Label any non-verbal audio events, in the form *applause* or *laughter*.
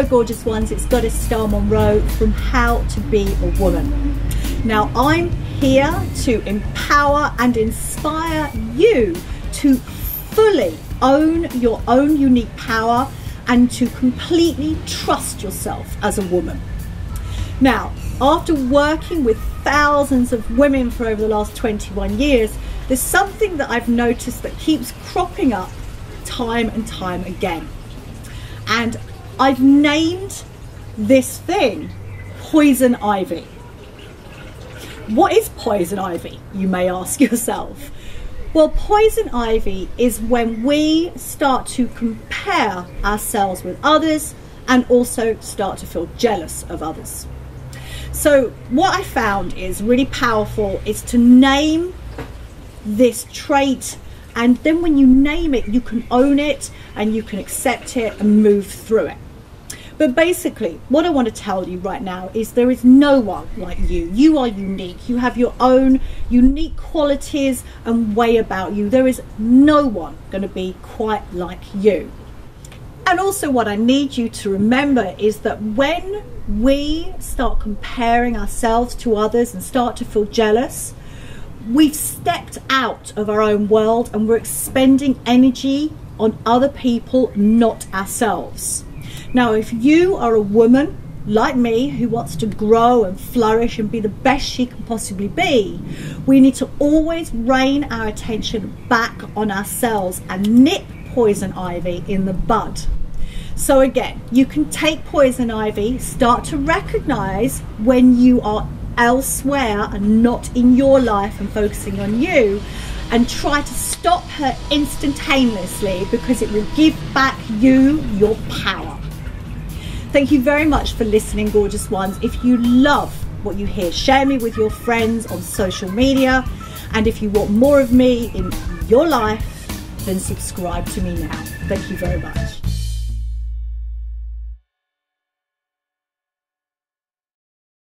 gorgeous ones. It's Goddess Star Monroe from How to Be a Woman. Now, I'm here to empower and inspire you to fully own your own unique power and to completely trust yourself as a woman. Now, after working with thousands of women for over the last 21 years, there's something that I've noticed that keeps cropping up time and time again. And I've named this thing poison ivy. What is poison ivy, you may ask *laughs* yourself? Well, poison ivy is when we start to compare ourselves with others and also start to feel jealous of others. So, what I found is really powerful is to name this trait, and then when you name it, you can own it and you can accept it and move through it. But basically, what I want to tell you right now is there is no one like you. You are unique. You have your own unique qualities and way about you. There is no one going to be quite like you. And also, what I need you to remember is that when we start comparing ourselves to others and start to feel jealous, we've stepped out of our own world and we're expending energy on other people, not ourselves. Now, if you are a woman like me who wants to grow and flourish and be the best she can possibly be, we need to always rein our attention back on ourselves and nip poison ivy in the bud. So, again, you can take poison ivy, start to recognize when you are elsewhere and not in your life and focusing on you, and try to stop her instantaneously because it will give back you your power. Thank you very much for listening, gorgeous ones. If you love what you hear, share me with your friends on social media. And if you want more of me in your life, then subscribe to me now. Thank you very much.